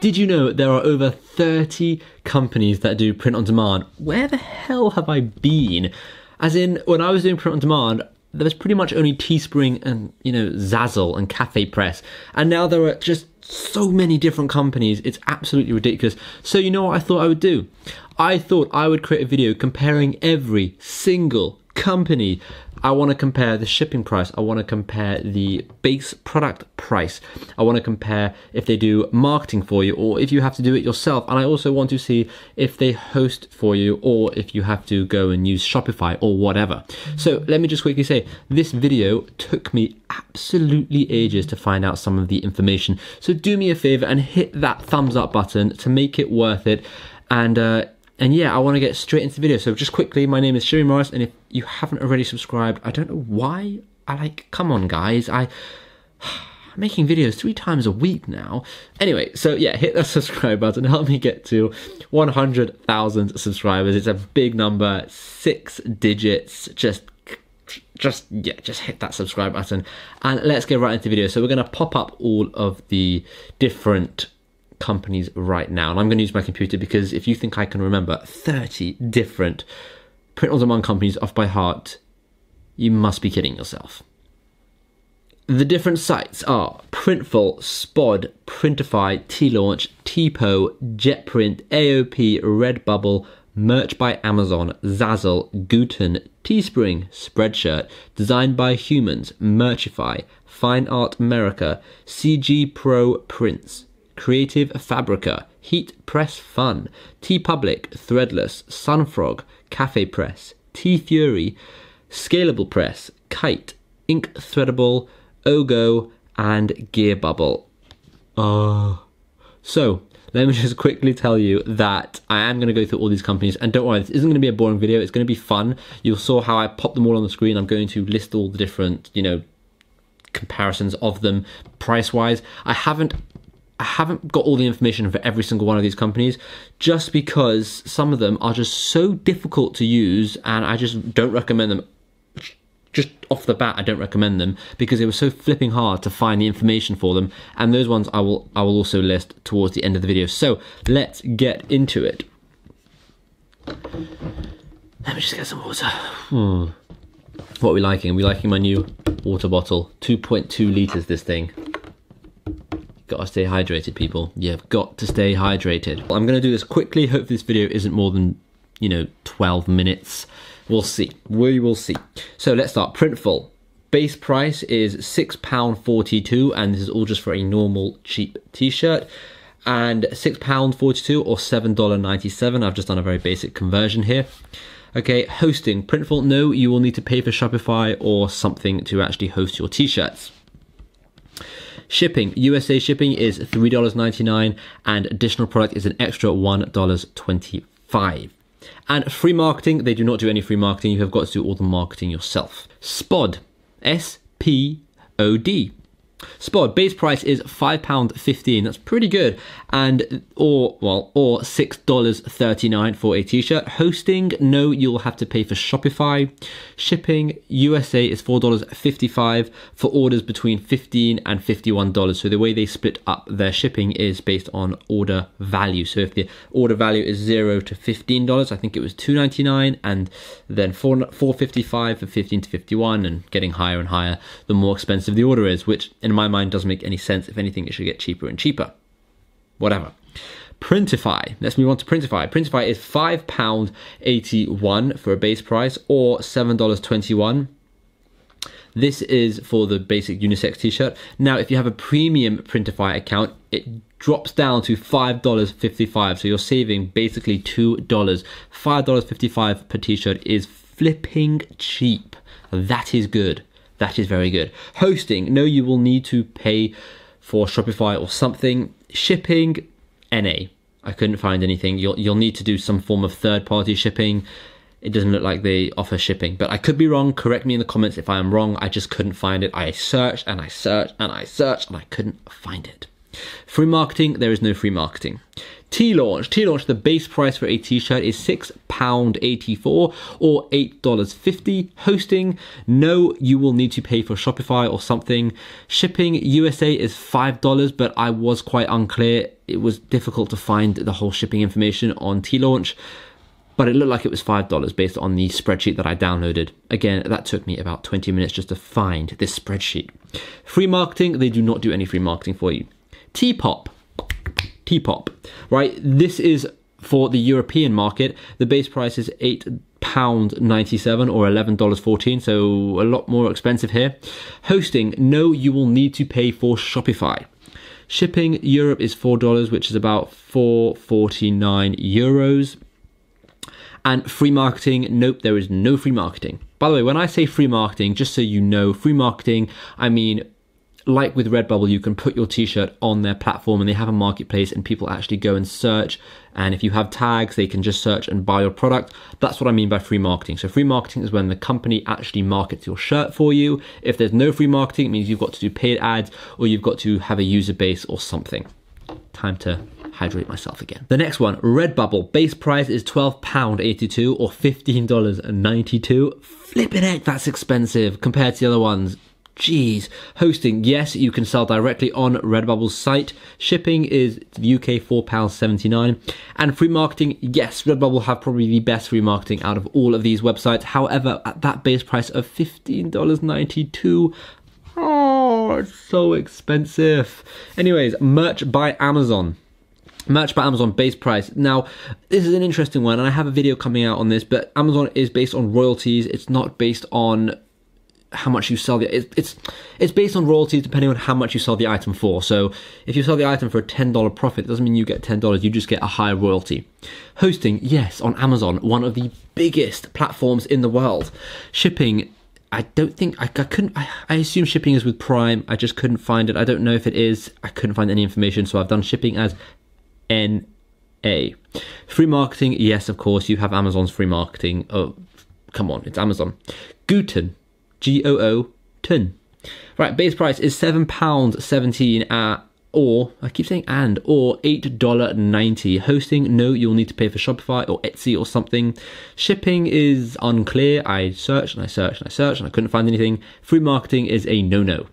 Did you know there are over 30 companies that do print on demand? Where the hell have I been? As in, when I was doing print on demand, there was pretty much only Teespring and, you know, Zazzle and CafePress. And now there are just so many different companies. It's absolutely ridiculous. So, you know what I thought I would do? I thought I would create a video comparing every single company I want to compare the shipping price. I want to compare the base product price. I want to compare if they do marketing for you or if you have to do it yourself. And I also want to see if they host for you or if you have to go and use Shopify or whatever. So let me just quickly say this video took me absolutely ages to find out some of the information. So do me a favor and hit that thumbs up button to make it worth it. And, uh, and yeah, I want to get straight into the video. So just quickly, my name is Shimmy Morris, and if you haven't already subscribed, I don't know why. I like, come on, guys. I. I'm making videos three times a week now. Anyway, so yeah, hit that subscribe button. Help me get to 100,000 subscribers. It's a big number, six digits. Just, just yeah, just hit that subscribe button, and let's get right into the video. So we're gonna pop up all of the different companies right now. And I'm going to use my computer because if you think I can remember 30 different print on demand companies off by heart, you must be kidding yourself. The different sites are Printful, Spod, Printify, Teelaunch, TPO, JetPrint, AOP, Redbubble, Merch by Amazon, Zazzle, Gooten, Teespring, Spreadshirt, Designed by Humans, Merchify, Fine Art America, CG Pro Prints, Creative Fabrica, Heat Press Fun, TeePublic, Threadless, Sunfrog, Cafe Press, TeeFury, Scalable Press, Kite, Inkthreadable, Ogo, and Gearbubble. Oh. Ah. So, let me just quickly tell you that I am going to go through all these companies and don't worry this isn't going to be a boring video it's going to be fun you saw how I pop them all on the screen I'm going to list all the different you know comparisons of them price wise I haven't I haven't got all the information for every single one of these companies just because some of them are just so difficult to use and I just don't recommend them. Just off the bat, I don't recommend them because it was so flipping hard to find the information for them. And those ones I will I will also list towards the end of the video. So let's get into it. Let me just get some water. Hmm. What are we liking? Are we liking my new water bottle? 2.2 litres this thing. Gotta stay hydrated, people. You've got to stay hydrated. I'm gonna do this quickly. Hopefully this video isn't more than, you know, 12 minutes. We'll see. We will see. So let's start. Printful. Base price is £6.42 and this is all just for a normal cheap t-shirt. And £6.42 or $7.97. I've just done a very basic conversion here. Okay, hosting. Printful, no, you will need to pay for Shopify or something to actually host your t-shirts. Shipping, USA shipping is $3.99 and additional product is an extra $1.25. And free marketing, they do not do any free marketing. You have got to do all the marketing yourself. Spod, S P O D. Spod base price is £5.15. That's pretty good. And or well, or $6.39 for a t-shirt. Hosting, no, you'll have to pay for Shopify. Shipping, USA is $4.55 for orders between $15 and $51. So the way they split up their shipping is based on order value. So if the order value is 0 to $15, I think it was $2.99 and then 4 $4.55 for 15 to 51 and getting higher and higher the more expensive the order is, which in my mind doesn't make any sense. If anything, it should get cheaper and cheaper. Whatever. Printify. Let's move on to Printify. Printify is £5.81 for a base price or $7.21. This is for the basic unisex t-shirt. Now, if you have a premium Printify account, it drops down to $5.55. So you're saving basically $2. $5.55 per t-shirt is flipping cheap. That is good. That is very good. Hosting, no, you will need to pay for Shopify or something. Shipping, NA. I couldn't find anything. You'll you'll need to do some form of third party shipping. It doesn't look like they offer shipping, but I could be wrong. Correct me in the comments if I am wrong. I just couldn't find it. I searched and I searched and I searched and I couldn't find it. Free marketing, there is no free marketing. Teelaunch. T launch, the base price for a t shirt is £6.84 or $8.50. Hosting, no, you will need to pay for Shopify or something. Shipping, USA is $5, but I was quite unclear. It was difficult to find the whole shipping information on Teelaunch but it looked like it was $5 based on the spreadsheet that I downloaded. Again, that took me about 20 minutes just to find this spreadsheet. Free marketing, they do not do any free marketing for you. T-pop, T-pop, right? This is for the European market. The base price is £8.97 or $11.14, so a lot more expensive here. Hosting, no, you will need to pay for Shopify. Shipping, Europe is $4, which is about 449 euros. And free marketing, nope, there is no free marketing. By the way, when I say free marketing, just so you know, free marketing, I mean, like with Redbubble, you can put your t shirt on their platform and they have a marketplace and people actually go and search. And if you have tags, they can just search and buy your product. That's what I mean by free marketing. So, free marketing is when the company actually markets your shirt for you. If there's no free marketing, it means you've got to do paid ads or you've got to have a user base or something. Time to hydrate myself again. The next one, Redbubble. Base price is £12.82 or $15.92. Flipping heck, that's expensive compared to the other ones. Jeez. Hosting, yes, you can sell directly on Redbubble's site. Shipping is the UK £4.79. And free marketing, yes, Redbubble have probably the best free marketing out of all of these websites. However, at that base price of $15.92, oh, it's so expensive. Anyways, merch by Amazon. Merch by Amazon base price. Now, this is an interesting one, and I have a video coming out on this, but Amazon is based on royalties. It's not based on how much you sell the it's it's based on royalties depending on how much you sell the item for. So if you sell the item for a ten dollar profit, it doesn't mean you get ten dollars. You just get a higher royalty. Hosting, yes, on Amazon, one of the biggest platforms in the world. Shipping, I don't think I, I couldn't. I, I, assume shipping is with Prime. I just couldn't find it. I don't know if it is. I couldn't find any information, so I've done shipping as N A. Free marketing, yes, of course. You have Amazon's free marketing. Oh, come on, it's Amazon. Gooten, G O O Tun. Right, base price is seven pounds seventeen at or I keep saying and or eight dollar ninety. Hosting, no, you'll need to pay for Shopify or Etsy or something. Shipping is unclear. I searched and I searched and I searched and I couldn't find anything. Free marketing is a no-no.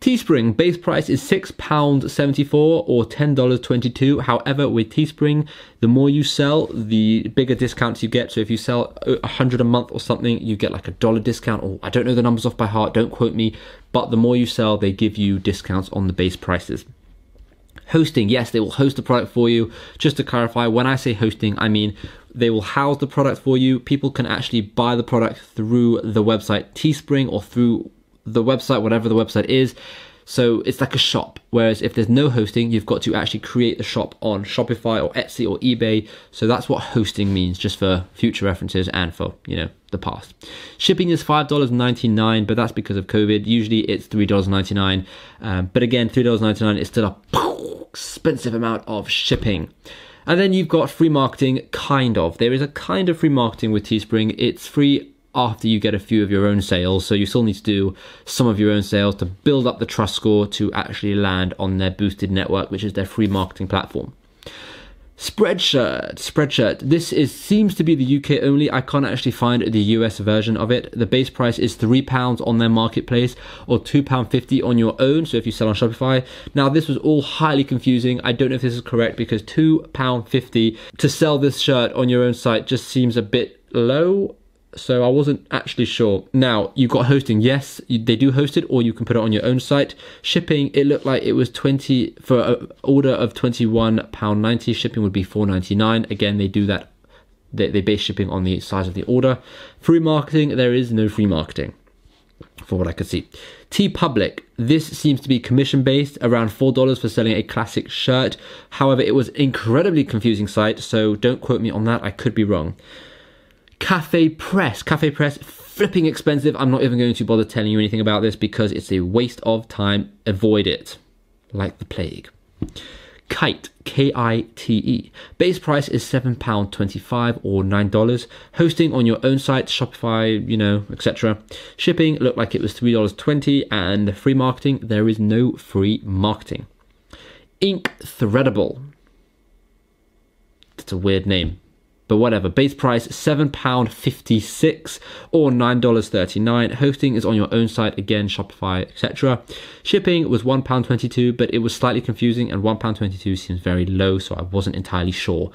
Teespring base price is £6.74 or $10.22. However, with Teespring, the more you sell, the bigger discounts you get. So if you sell 100 a month or something, you get like a dollar discount. Or I don't know the numbers off by heart, don't quote me. But the more you sell, they give you discounts on the base prices. Hosting, yes, they will host the product for you. Just to clarify, when I say hosting, I mean they will house the product for you. People can actually buy the product through the website Teespring or through the website, whatever the website is. So it's like a shop. Whereas if there's no hosting, you've got to actually create the shop on Shopify or Etsy or eBay. So that's what hosting means, just for future references and for you know the past. Shipping is five dollars ninety nine, but that's because of COVID. Usually it's three dollars ninety nine. Um, but again, three dollars ninety nine is still a expensive amount of shipping. And then you've got free marketing, kind of. There is a kind of free marketing with Teespring. It's free after you get a few of your own sales. So you still need to do some of your own sales to build up the trust score to actually land on their boosted network, which is their free marketing platform. Spreadshirt, Spreadshirt. This is seems to be the UK only. I can't actually find the US version of it. The base price is three pounds on their marketplace or two pound fifty on your own. So if you sell on Shopify, now this was all highly confusing. I don't know if this is correct because two pound fifty to sell this shirt on your own site just seems a bit low so I wasn't actually sure. Now you've got hosting. Yes, they do host it, or you can put it on your own site. Shipping. It looked like it was twenty for an order of twenty one pound ninety. Shipping would be four ninety nine. Again, they do that. They, they base shipping on the size of the order. Free marketing. There is no free marketing, for what I could see. TeePublic, This seems to be commission based, around four dollars for selling a classic shirt. However, it was incredibly confusing site, so don't quote me on that. I could be wrong. CafePress. Cafe Press, flipping expensive. I'm not even going to bother telling you anything about this because it's a waste of time. Avoid it. Like the plague. Kite, K I T E. Base price is £7.25 or $9. Hosting on your own site, Shopify, you know, etc. Shipping looked like it was $3.20 and free marketing, there is no free marketing. Ink Threadable. That's a weird name but whatever. Base price £7.56 or $9.39. Hosting is on your own site, again, Shopify, etc. Shipping was £1.22, but it was slightly confusing, and £1.22 seems very low, so I wasn't entirely sure.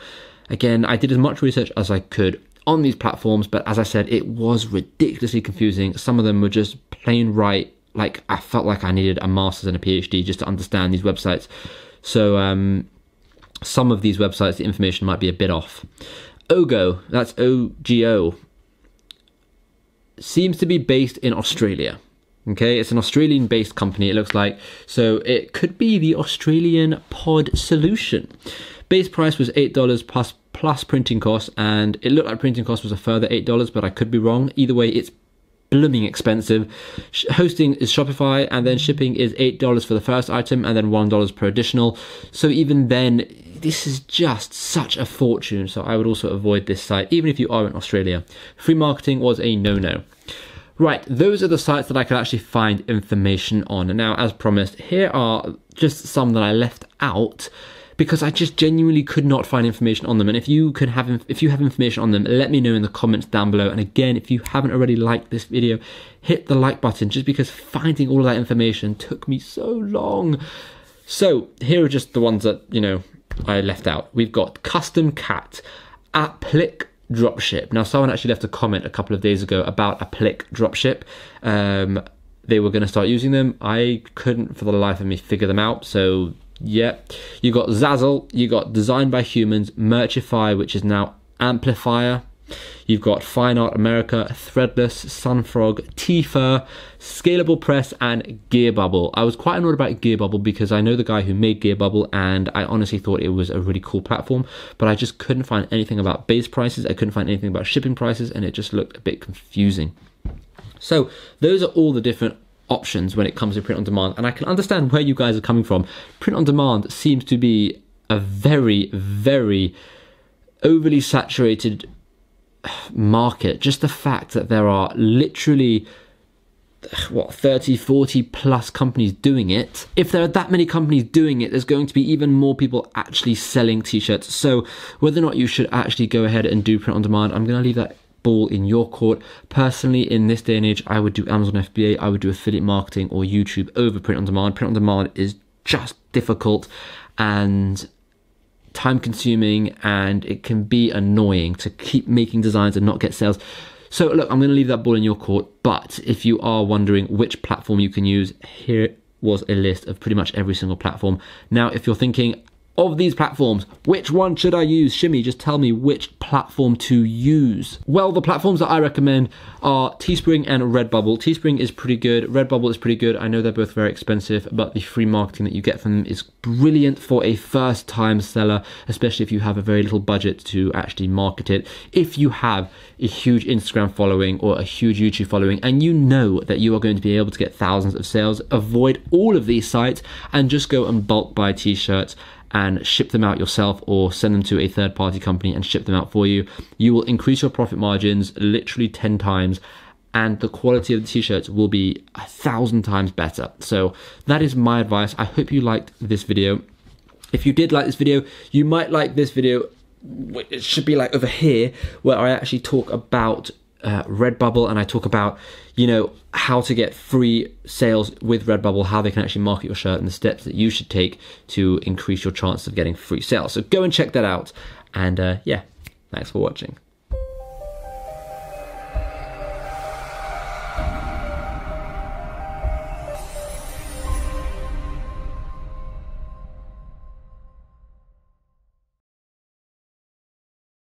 Again, I did as much research as I could on these platforms, but as I said, it was ridiculously confusing. Some of them were just plain right. Like, I felt like I needed a master's and a PhD just to understand these websites. So, um, some of these websites, the information might be a bit off. Ogo, that's O G O, seems to be based in Australia. Okay, it's an Australian based company, it looks like. So it could be the Australian pod solution. Base price was $8 plus plus printing costs, and it looked like printing cost was a further $8, but I could be wrong. Either way, it's blooming expensive. Hosting is Shopify, and then shipping is $8 for the first item, and then $1 per additional. So even then, this is just such a fortune. So I would also avoid this site, even if you are in Australia. Free marketing was a no no. Right, those are the sites that I could actually find information on. And now, as promised, here are just some that I left out because I just genuinely could not find information on them. And if you can have if you have information on them, let me know in the comments down below. And again, if you haven't already liked this video, hit the like button just because finding all of that information took me so long. So here are just the ones that, you know, I left out. We've got Custom Cat, Apliiq Dropship. Now, someone actually left a comment a couple of days ago about Apliiq Dropship. Um, they were going to start using them. I couldn't for the life of me figure them out. So, yeah. You got Zazzle, you got Designed by Humans, Merchify, which is now Amplifier. You've got Fine Art America, Threadless, Sunfrog, Tifa, Scalable Press, and Gearbubble. I was quite annoyed about Gearbubble because I know the guy who made Gearbubble and I honestly thought it was a really cool platform, but I just couldn't find anything about base prices, I couldn't find anything about shipping prices, and it just looked a bit confusing. So, those are all the different options when it comes to print on demand, and I can understand where you guys are coming from. Print on demand seems to be a very, very overly saturated market, just the fact that there are literally what 30 40 plus companies doing it. If there are that many companies doing it there's going to be even more people actually selling t-shirts. So whether or not you should actually go ahead and do print on demand i'm going to leave that ball in your court. Personally in this day and age i would do amazon fba i would do affiliate marketing or youtube over print on demand. Print on demand is just difficult and time consuming and it can be annoying to keep making designs and not get sales. So, look, I'm going to leave that ball in your court. But if you are wondering which platform you can use, here was a list of pretty much every single platform. Now, if you're thinking, of these platforms, which one should I use? Shimmy, just tell me which platform to use. Well, the platforms that I recommend are Teespring and Redbubble. Teespring is pretty good, Redbubble is pretty good. I know they're both very expensive, but the free marketing that you get from them is brilliant for a first time seller, especially if you have a very little budget to actually market it. If you have a huge Instagram following or a huge YouTube following and you know that you are going to be able to get thousands of sales, avoid all of these sites and just go and bulk buy t shirts and ship them out yourself or send them to a third party company and ship them out for you, you will increase your profit margins literally 10 times and the quality of the t-shirts will be a thousand times better. So that is my advice. I hope you liked this video. If you did like this video, you might like this video. It should be like over here where I actually talk about uh, Redbubble and I talk about, you know, how to get free sales with Redbubble, how they can actually market your shirt, and the steps that you should take to increase your chance of getting free sales. So go and check that out. And uh, yeah, thanks for watching.